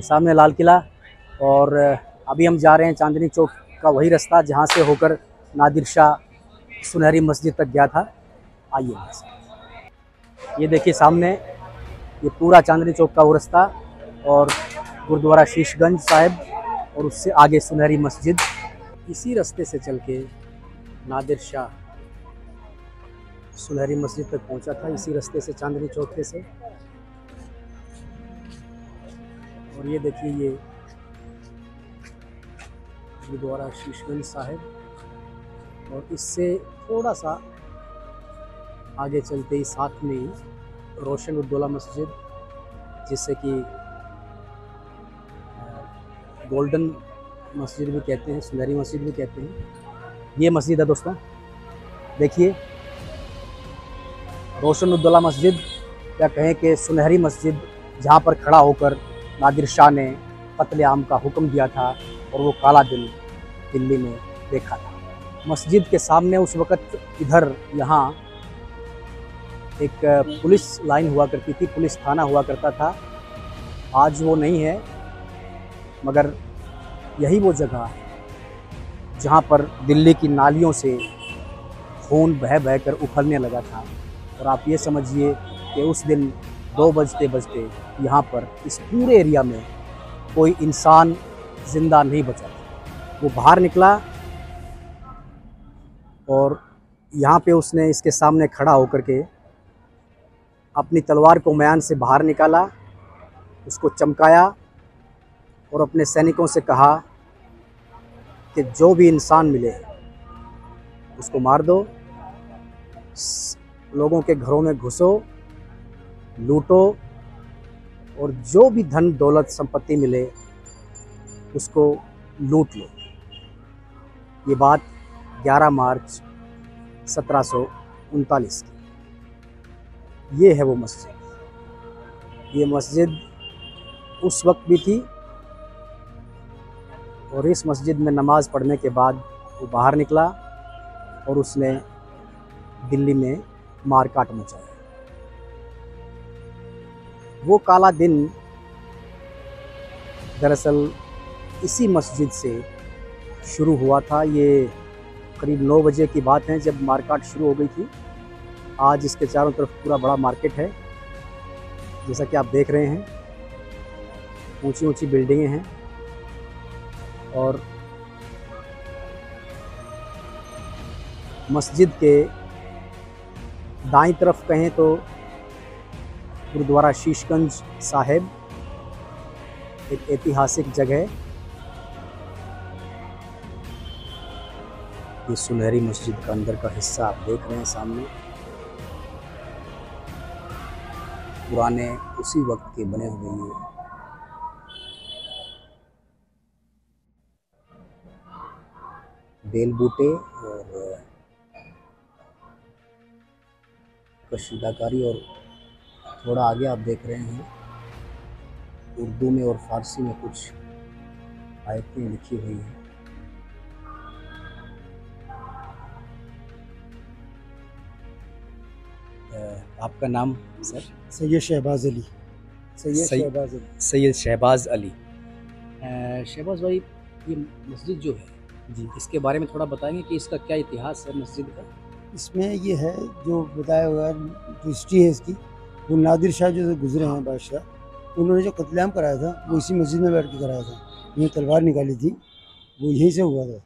सामने लाल किला और अभी हम जा रहे हैं चांदनी चौक का वही रास्ता जहाँ से होकर नादिर शाह सुनहरी मस्जिद तक गया था। आइए ये देखिए सामने, ये पूरा चांदनी चौक का वो रास्ता और गुरुद्वारा शीशगंज साहिब और उससे आगे सुनहरी मस्जिद। इसी रास्ते से चल के नादिर शाह सुनहरी मस्जिद तक पहुँचा था। इसी रास्ते से चांदनी चौक से। और ये देखिए ये गुरुद्वारा शीशगंज साहिब। और इससे थोड़ा सा आगे चलते ही साथ में रोशन उद्दौला मस्जिद जिससे कि गोल्डन मस्जिद भी कहते हैं, सुनहरी मस्जिद भी कहते हैं। ये मस्जिद है दोस्तों, देखिए, रोशन उद्दौला मस्जिद, या कहें कि सुनहरी मस्जिद, जहाँ पर खड़ा होकर नादिर शाह ने कत्ल आम का हुक्म दिया था और वो काला दिन दिल्ली में देखा था। मस्जिद के सामने उस वक़्त इधर यहाँ एक पुलिस लाइन हुआ करती थी, पुलिस थाना हुआ करता था। आज वो नहीं है, मगर यही वो जगह है जहाँ पर दिल्ली की नालियों से खून बह बह कर उफलने लगा था। और आप ये समझिए कि उस दिन दो बजते बजते यहाँ पर इस पूरे एरिया में कोई इंसान ज़िंदा नहीं बचा। वो बाहर निकला और यहाँ पे उसने इसके सामने खड़ा होकर के अपनी तलवार को मयान से बाहर निकाला, उसको चमकाया और अपने सैनिकों से कहा कि जो भी इंसान मिले, उसको मार दो लोगों के घरों में घुसो लूटो और जो भी धन, दौलत, संपत्ति मिले, उसको लूट लो। ये बात 11 मार्च सत्रह सौ उनतालीस की। ये है वो मस्जिद। ये मस्जिद उस वक्त भी थी और इस मस्जिद में नमाज़ पढ़ने के बाद वो बाहर निकला और उसने दिल्ली में मारकाट मचाया। वो काला दिन दरअसल इसी मस्जिद से शुरू हुआ था। ये करीब नौ बजे की बात है, जब मारकाट शुरू हो गई थी। आज इसके चारों तरफ़ पूरा बड़ा मार्केट है, जैसा कि आप देख रहे हैं। ऊँची ऊँची बिल्डिंगें हैं और मस्जिद के दाईं तरफ़ कहें तो गुरुद्वारा शीशगंज साहेब। एक ऐतिहासिक जगह ये सुनहरी मस्जिद का अंदर का हिस्सा आप देख रहे हैं सामने। पुराने उसी वक्त के बने हुए ये। बेल बूटे और कशीदाकारी और थोड़ा आगे आप देख रहे हैं। उर्दू में और फारसी में कुछ आयतें लिखी हुई हैं। आपका नाम सर? सैयद शहबाज अली। सैयद शहबाज अली। सैयद शहबाज अली। शहबाज भाई ये मस्जिद जो है जी। इसके बारे में थोड़ा बताएँगे कि इसका क्या इतिहास है मस्जिद का? इसमें ये है जो बताया हुआ है, जो हिस्ट्री है इसकी वो नादिर शाह जो गुजरे हैं बादशाह उन्होंने जो कत्लेआम कराया था वो इसी मस्जिद में बैठ के कराया था। उन्होंने तलवार निकाली थी वो यहीं से हुआ था।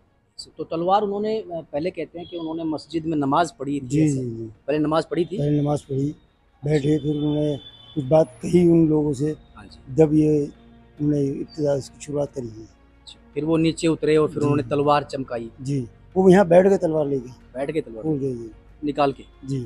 तो तलवार उन्होंने पहले कहते हैं कि उन्होंने मस्जिद में नमाज़ पढ़ी थी जी जी जी। पहले नमाज़ पढ़ी थी? पहले नमाज़ पढ़ी बैठे फिर उन्होंने कुछ बात कही उन लोगों से हाँ जब ये उन्होंने इब्तदा इसकी शुरुआत करी है अच्छा। फिर वो नीचे उतरे और फिर उन्होंने तलवार चमकाई। जी वो यहाँ बैठ के तलवार ले गए बैठ के तलवार निकाल के? जी।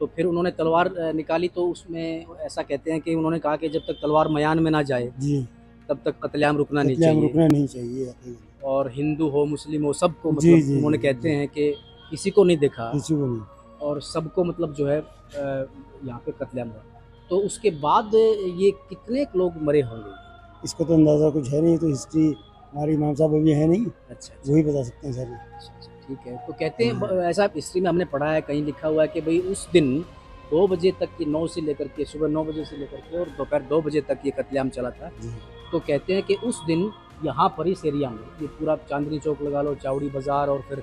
तो फिर उन्होंने तलवार निकाली तो उसमें ऐसा कहते हैं कि उन्होंने कहा कि जब तक तलवार मयान में ना जाए जी। तब तक कतलेआम रुकना नहीं चाहिए। रुकना नहीं चाहिए और हिंदू हो मुस्लिम हो सबको मतलब उन्होंने कहते हैं कि किसी को नहीं देखा किसी को नहीं। और सबको मतलब जो है यहाँ पे कतलेआम हुआ तो उसके बाद ये कितने लोग मरे होंगे? इसका तो अंदाज़ा कुछ है नहीं तो हिस्ट्री हमारे इमाम साहब अभी है नहीं अच्छा अच्छा। वही बता सकते हैं सारी। ठीक है। तो कहते हैं ऐसा हिस्ट्री में हमने पढ़ा है कहीं लिखा हुआ है कि भाई उस दिन दो बजे तक की नौ से लेकर के सुबह नौ बजे से लेकर के और दोपहर दो बजे तक ये कत्लेआम चला था। तो कहते हैं कि उस दिन यहाँ पर इस एरिया में ये पूरा चांदनी चौक लगा लो चावड़ी बाज़ार और फिर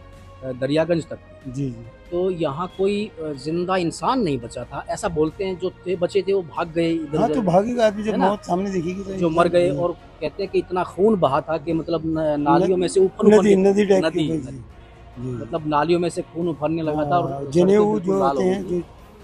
दरियागंज तक। जी जी। तो यहाँ कोई ज़िंदा इंसान नहीं बचा था। ऐसा बोलते हैं जो थे बचे थे वो भाग गए इधर हाँ तो भागेगा आदमी जब मौत सामने दिखेगी तो जो मर गए और कहते हैं कि इतना खून बहा था कि मतलब नालियों में से ऊपर नदी नदी नदी, नदी। जी। मतलब नालियों में से खून उभरने लगा था हाँ, और जनेऊ सड़कें जो होते हैं। जो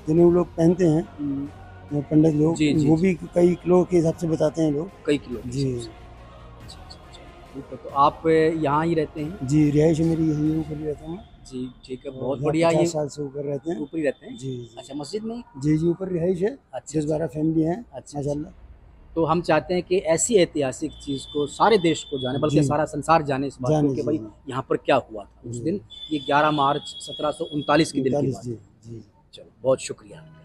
जनेऊ लोग पहनते हैं हम्म, वो पंडित लोग जी, जी, वो भी कई किलो के हिसाब से बताते हैं लोग। कई किलो जी। अच्छा, अच्छा, अच्छा। ठीक है तो आप यहाँ ही रहते हैं? जी रिहाइश मेरी यही ऊपर ही रहता हूँ। जी ठीक है बहुत बढ़िया ये साल से ऊपर रहते हैं। ऊपर ही रहते हैं? जी जी। अच्छा मस्जिद में? जी जी ऊपर रिहाइश है। अच्छा दस बारह फैमिली है अच्छा। माशाल्लाह। तो हम चाहते हैं कि ऐसी ऐतिहासिक चीज़ को सारे देश को जाने बल्कि सारा संसार जाने इस बात को कि भाई यहाँ पर क्या हुआ था। उस दिन ये 11 मार्च सत्रह के दिन की बात जी जी। चलो बहुत शुक्रिया।